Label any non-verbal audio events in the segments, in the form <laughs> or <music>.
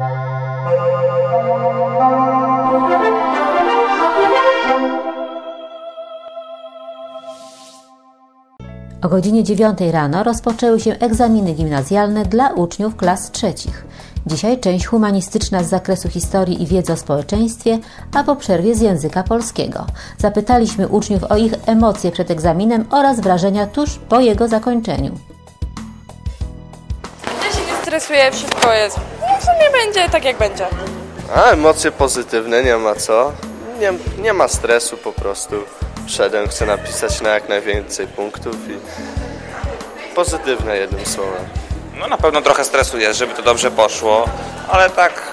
O godzinie 9 rano rozpoczęły się egzaminy gimnazjalne dla uczniów klas trzecich. Dzisiaj część humanistyczna z zakresu historii i wiedzy o społeczeństwie, a po przerwie z języka polskiego. Zapytaliśmy uczniów o ich emocje przed egzaminem oraz wrażenia tuż po jego zakończeniu. Stresuję, wszystko jest. No w sumie będzie tak jak będzie. A emocje pozytywne, nie ma co. Nie, nie ma stresu po prostu. Wszedłem, chcę napisać na jak najwięcej punktów i pozytywne jednym słowem. No na pewno trochę stresuje, żeby to dobrze poszło, ale tak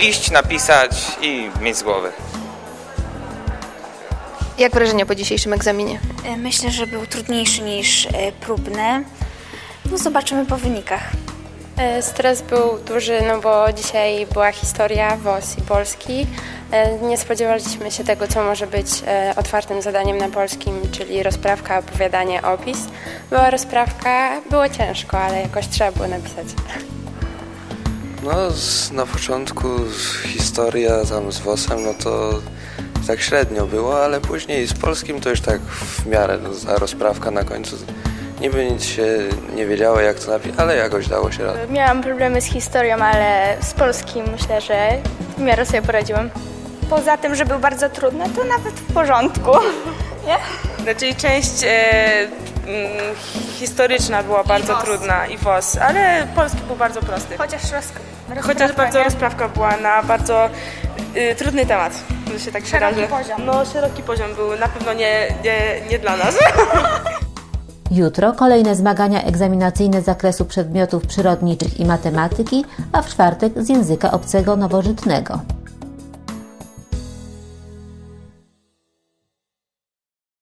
iść, napisać i mieć z głowy. Jak wrażenia po dzisiejszym egzaminie? E, Myślę, że był trudniejszy niż e, próbny. No zobaczymy po wynikach. E, Stres był duży, no bo dzisiaj była historia WOS i Polski. E, Nie spodziewaliśmy się tego, co może być e, otwartym zadaniem na polskim, czyli rozprawka, opowiadanie, opis. Była rozprawka, było ciężko, ale jakoś trzeba było napisać. No, na początku historia tam z WOS-em, no to tak średnio było, ale później z polskim to już tak w miarę, no, ta rozprawka na końcu niby nic się nie wiedziało jak to napisać, ale jakoś dało się radę. Miałam problemy z historią, ale z polskim myślę, że w miarę sobie poradziłam. Poza tym, że był bardzo trudny, to nawet w porządku. <laughs> Znaczy część e, mm, historyczna była bardzo trudna i WOS, ale polski był bardzo prosty. Chociaż roz... Chociaż bardzo rozprawka była na bardzo y, trudny temat, że się tak Szeroki wyrażę. poziom. No, szeroki poziom był na pewno nie, nie, nie dla nas. <laughs> Jutro kolejne zmagania egzaminacyjne z zakresu przedmiotów przyrodniczych i matematyki, a w czwartek z języka obcego nowożytnego.